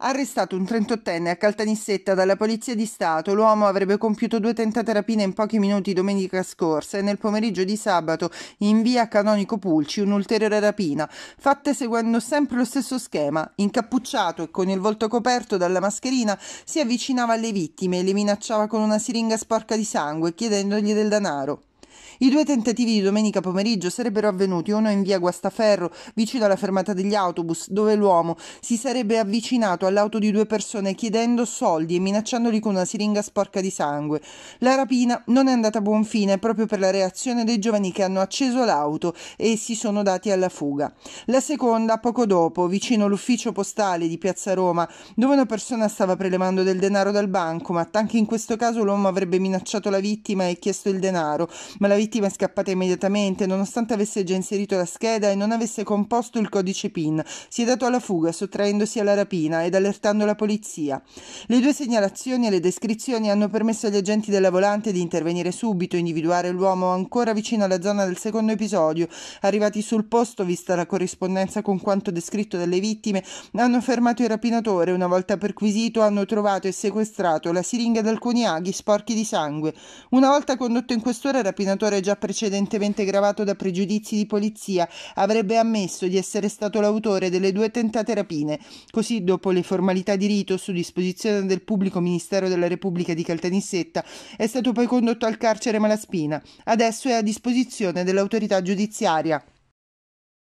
Arrestato un 38enne a Caltanissetta dalla Polizia di Stato, l'uomo avrebbe compiuto due tentate rapine in pochi minuti domenica scorsa e nel pomeriggio di sabato in via Canonico Pulci un'ulteriore rapina, fatte seguendo sempre lo stesso schema. Incappucciato e con il volto coperto dalla mascherina si avvicinava alle vittime e le minacciava con una siringa sporca di sangue chiedendogli del denaro. I due tentativi di domenica pomeriggio sarebbero avvenuti uno in via Guastaferro, vicino alla fermata degli autobus, dove l'uomo si sarebbe avvicinato all'auto di due persone chiedendo soldi e minacciandoli con una siringa sporca di sangue. La rapina non è andata a buon fine proprio per la reazione dei giovani che hanno acceso l'auto e si sono dati alla fuga. La seconda, poco dopo, vicino all'ufficio postale di Piazza Roma, dove una persona stava prelevando del denaro dal banco, ma anche in questo caso l'uomo avrebbe minacciato la vittima e chiesto il denaro, ma la vittima vittima è scappata immediatamente, nonostante avesse già inserito la scheda e non avesse composto il codice PIN. Si è dato alla fuga, sottraendosi alla rapina ed allertando la polizia. Le due segnalazioni e le descrizioni hanno permesso agli agenti della volante di intervenire subito, individuare l'uomo ancora vicino alla zona del secondo episodio. Arrivati sul posto, vista la corrispondenza con quanto descritto dalle vittime, hanno fermato il rapinatore. Una volta perquisito, hanno trovato e sequestrato la siringa ed alcuni aghi sporchi di sangue. Una volta condotto in questura, il rapinatore già precedentemente gravato da pregiudizi di polizia, avrebbe ammesso di essere stato l'autore delle due tentate rapine. Così, dopo le formalità di rito su disposizione del pubblico ministero della Repubblica di Caltanissetta, è stato poi condotto al carcere Malaspina. Adesso è a disposizione dell'autorità giudiziaria.